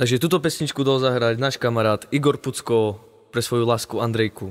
Takže túto pesničku dal zahrať náš kamarát Igor Pucko pre svoju lásku Andrejku.